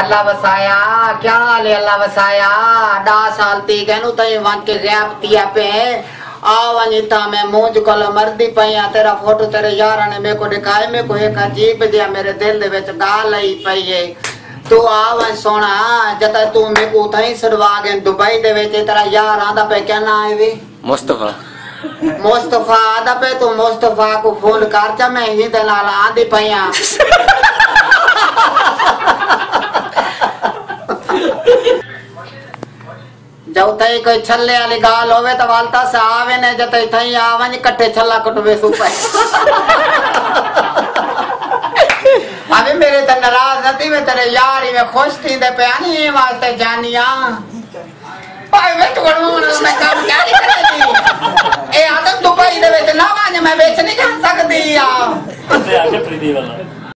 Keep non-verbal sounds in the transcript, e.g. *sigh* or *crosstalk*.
अल्लाह वसाया क्या हाल है अल्लाह वसाया? डा साल थी कहनु तई वन के गैप तिया पे आ वनिता मैं मूंज कोल मरदी पई तेरा फ़ोटो तेरे यार ने मेरे को दिखाए मेरे को एक अजीब दिया मेरे दिल दे विच गाल आई पई है। तू आ वन सोना जद तू मेरे को थई सड़वा गए दुबई दे विच तेरा यार आंदा पे क्या ना है वे? मुस्तफ़ा। मुस्तफ़ा आदा पे तू मुस्तफ़ा को फ़ोन कर चा मैं ही दे नाल आंदी पई *laughs* जब तई कोई छल्ले वाली गाल होवे तो वालता से आवे ने जत थई आवन कट्ठे छल्ला कटवे सुपे अभी *laughs* मेरे तो नाराज़ नती में तेरे यार में खुश थी दे पे आनी वास्ते जानिया। भाई वे तो मैं काम क्या नहीं करेगी ए आदम दुबई दे विच ना वाने मैं बेच नहीं कर प्रीति वाला।